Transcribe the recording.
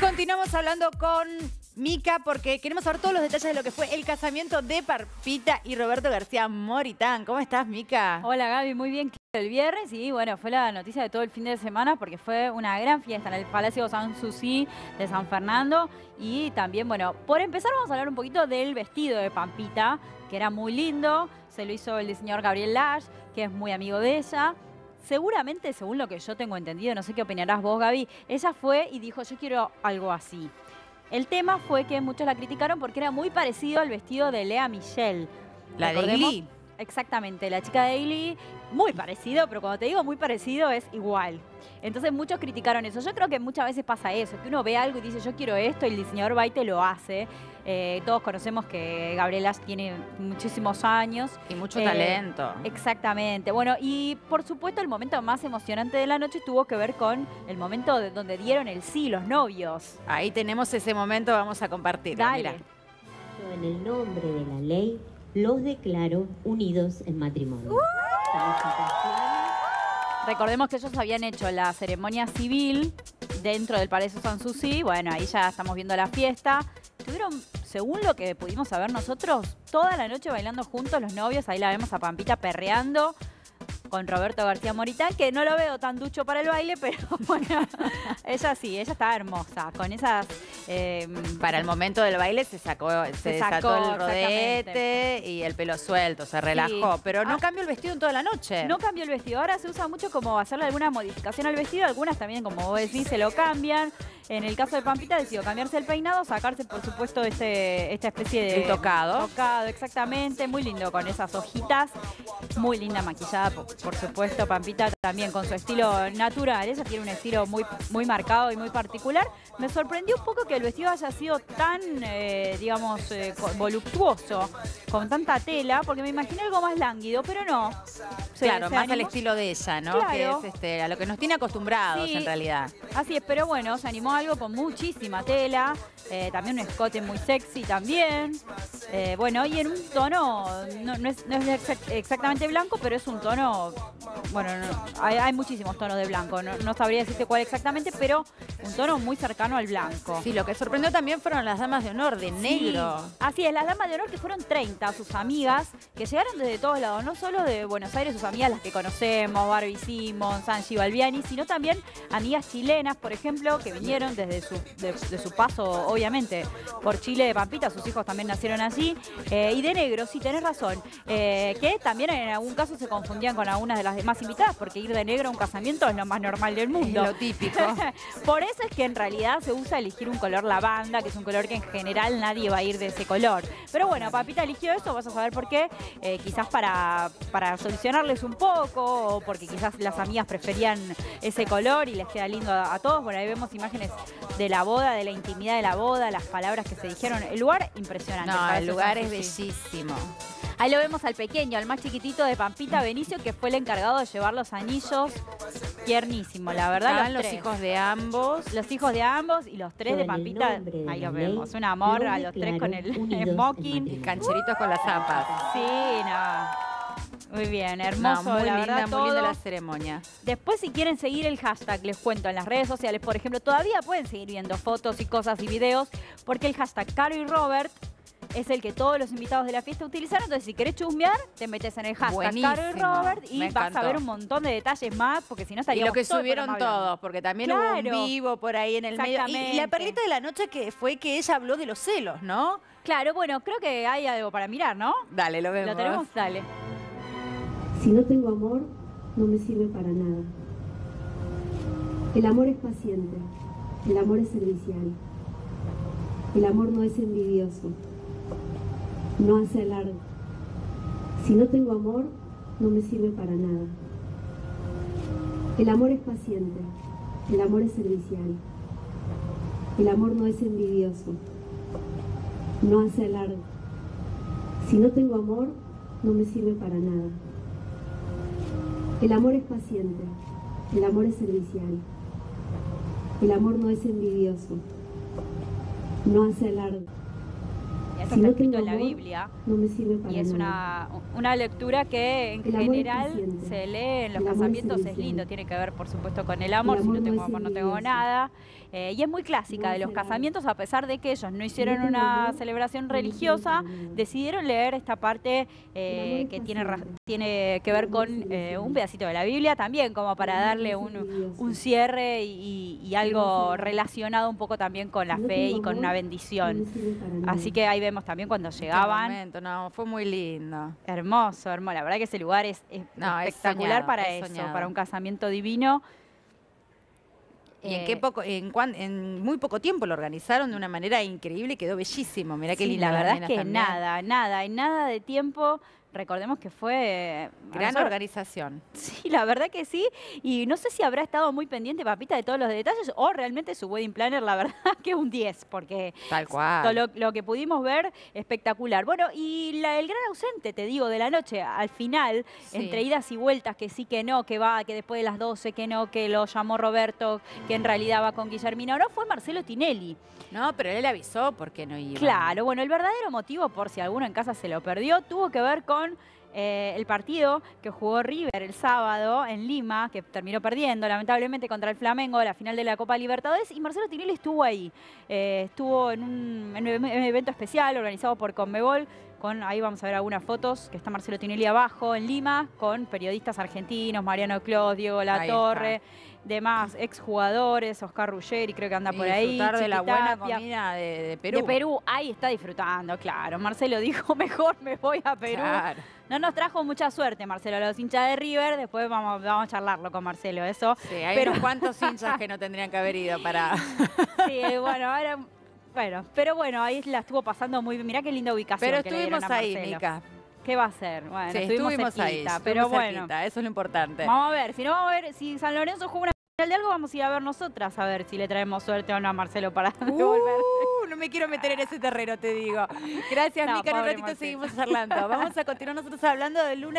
Continuamos hablando con Mica porque queremos saber todos los detalles de lo que fue el casamiento de Parpita y Roberto García Moritán. ¿Cómo estás, Mica? Hola, Gaby. Muy bien. El viernes y bueno, fue la noticia de todo el fin de semana porque fue una gran fiesta en el Palacio San Susi de San Fernando y también, bueno, por empezar vamos a hablar un poquito del vestido de Pampita, que era muy lindo, se lo hizo el diseñador Gabriel Lash, que es muy amigo de ella seguramente, según lo que yo tengo entendido, no sé qué opinarás vos, Gaby, ella fue y dijo, yo quiero algo así. El tema fue que muchos la criticaron porque era muy parecido al vestido de Lea Michelle. La de Glee. Exactamente, la chica de Glee, muy parecido, pero cuando te digo muy parecido es igual. Entonces muchos criticaron eso. Yo creo que muchas veces pasa eso, que uno ve algo y dice yo quiero esto y el diseñador va y te lo hace. Eh, todos conocemos que Gabrielas tiene muchísimos años. Y mucho talento. Eh, exactamente. Bueno, y por supuesto el momento más emocionante de la noche tuvo que ver con el momento de donde dieron el sí los novios. Ahí tenemos ese momento, vamos a compartir. Dale. En el nombre de la ley, los declaro unidos en matrimonio. ¡Uh! Recordemos que ellos habían hecho la ceremonia civil dentro del Palacio Sanssouci. Bueno, ahí ya estamos viendo la fiesta. Estuvieron, según lo que pudimos saber nosotros, toda la noche bailando juntos los novios. Ahí la vemos a Pampita perreando con Roberto García Moritán, que no lo veo tan ducho para el baile, pero bueno, ella sí, ella estaba hermosa, con esas... Em, para el momento del baile se sacó, se, sacó, el rodete y el pelo suelto, se relajó, pero no ah. cambió el vestido en toda la noche. No cambió el vestido, ahora se usa mucho como hacerle alguna modificación al vestido, algunas también, como vos decís, se lo cambian. En el caso de Pampita decidió cambiarse el peinado, sacarse por supuesto este, esta especie de... tocado. Tocado, exactamente, muy lindo con esas hojitas, muy linda maquillada por supuesto, Pampita también con su estilo natural. Ella tiene un estilo muy, muy marcado y muy particular. Me sorprendió un poco que el vestido haya sido tan, eh, digamos, eh, voluptuoso, con tanta tela, porque me imaginé algo más lánguido, pero no. claro, más al estilo de ella, ¿no? Que es este, a lo que nos tiene acostumbrados en realidad. Así es, pero bueno, se animó algo con muchísima tela, eh, también un escote muy sexy también. Bueno, y en un tono, no, es, exactamente blanco, pero es un tono, bueno, hay, muchísimos tonos de blanco, no, no sabría decirte cuál exactamente, pero un tono muy cercano al blanco. Sí, lo que sorprendió también fueron las damas de honor de negro. Así es, las damas de honor que fueron 30, sus amigas, que llegaron desde todos lados, no solo de Buenos Aires, sus amigas las que conocemos, Barbie Simon, Sanji Balbiani, sino también amigas chilenas, por ejemplo, que vinieron desde su, de, su paso, obviamente, por Chile de Pampita, sus hijos también nacieron allí, eh, y de negro, sí, tenés razón, eh, que también en algún caso se confundían con algunas de las demás invitadas, porque ir de negro a un casamiento es lo más normal del mundo. lo típico. por eso es que en realidad se usa elegir un color lavanda, que es un color que en general nadie va a ir de ese color. Pero bueno, Papita eligió eso, vas a saber por qué. Eh, quizás para, para solucionarles un poco, o porque quizás las amigas preferían ese color y les queda lindo a, todos. Bueno, ahí vemos imágenes de la boda, de la intimidad de la boda, las palabras que se dijeron. El lugar impresionante. No, el lugar es bellísimo. Ahí lo vemos al pequeño, al más chiquitito de Pampita Benicio, que fue el encargado de llevar los anillos. Tiernísimo, la verdad. los, hijos de ambos. Los hijos de ambos y los tres de Pampita. ahí los vemos. Un amor a los tres con el smoking. Y cancheritos con las zapas. Sí, no. Muy bien, hermoso, muy la linda, verdad, muy linda la ceremonia. Después, si quieren seguir el hashtag, les cuento en las redes sociales, por ejemplo, todavía pueden seguir viendo fotos y cosas y videos, porque el hashtag Caro y Robert es el que todos los invitados de la fiesta utilizaron. Entonces, si querés chusmear, te metes en el hashtag Caro y Robert y vas a ver un montón de detalles más, porque si no estaríamos Y lo que subieron todos, porque también hubo un vivo por ahí en el medio. Y, la perlita de la noche que fue que ella habló de los celos, ¿no? Claro, bueno, creo que hay algo para mirar, ¿no? Dale, lo vemos. Lo tenemos, dale. Si no tengo amor, no me sirve para nada. El amor es paciente, el amor es servicial, el amor no es envidioso no hace alarde. Si no tengo amor, no me sirve para nada. El amor es paciente, el amor es servicial. El amor no es envidioso, no hace alarde. Si no tengo amor, no me sirve para nada. El amor es paciente, el amor es servicial. El amor no es envidioso, no hace alarde está escrito en la Biblia. y es una, una, lectura que en general se lee en los casamientos, es lindo, tiene que ver por supuesto con el amor, si no tengo amor no tengo nada. eh, y es muy clásica de los casamientos, a pesar de que ellos no hicieron una celebración no me religiosa, decidieron leer esta parte eh, que tiene, tiene que ver con eh, un pedacito de la Biblia también, como para darle un, un cierre y, y algo relacionado un poco también con la Si no fe y con una bendición. no me sirve para. Así que ahí vemos también cuando Qué llegaban. momento, no, fue muy lindo. Hermoso, hermoso. La verdad que ese lugar es, es No, es espectacular soñado, para es eso, soñado. para un casamiento divino. Y en Eh, qué poco, en, cuan- en muy poco tiempo lo organizaron de una manera increíble y quedó bellísimo. Mirá qué sí, linda la verdad es que también. nada, nada, en nada de tiempo. Recordemos que fue eh, Gran nosotros- organización. Sí, la verdad que sí. Y no sé si habrá estado muy pendiente Papita de todos los detalles o realmente su wedding planner, la verdad que un 10, porque Tal cual. lo, lo que pudimos ver, espectacular. Bueno, y la- el gran ausente, te digo, de la noche, al final, Sí. entre idas y vueltas, que sí, que no, que va, que después de las 12, que no, que lo llamó Roberto, que en realidad va con Guillermino, no, fue Marcelo Tinelli. No, pero él avisó porque no iba. Claro, bueno, el verdadero motivo, por si alguno en casa se lo perdió, tuvo que ver con eh, el partido que jugó River el sábado en Lima, que terminó perdiendo lamentablemente contra el Flamengo, la final de la Copa Libertadores, y Marcelo Tinelli estuvo ahí. Eh, estuvo en un, en un evento especial organizado por Conmebol. Con, ahí vamos a ver algunas fotos, que está Marcelo Tinelli abajo en Lima, con periodistas argentinos, Mariano Clos, Diego Ahí está. Demás exjugadores, Oscar Ruggeri creo que anda Y por ahí. disfrutar de la buena comida de, de Perú. De Perú, ahí está disfrutando, claro. Marcelo dijo, mejor me voy a Perú. Claro. No nos trajo mucha suerte, Marcelo, los hinchas de River. Después vamos, vamos a charlarlo con Marcelo, eso. Sí, hay Pero- unos cuantos hinchas que no tendrían que haber ido para. Sí, bueno, ahora... Bueno, pero bueno, ahí la estuvo pasando muy bien. Mirá qué linda ubicación Pero que le dieron estuvimos a ahí. Mica. ¿Qué va a hacer? Bueno, Sí, estuvimos, estuvimos ahí. estuvimos pero bueno. cerquita, Eso es lo importante. Vamos a ver, si no vamos a ver, si San Lorenzo juega una final de algo, vamos a ir a ver nosotras a ver si le traemos suerte o no a Marcelo para devolver. Uh, no me quiero meter en ese terreno, te digo. Gracias, No, Mica. En un ratito Marcelo. seguimos charlando. Vamos a continuar nosotros hablando de Luna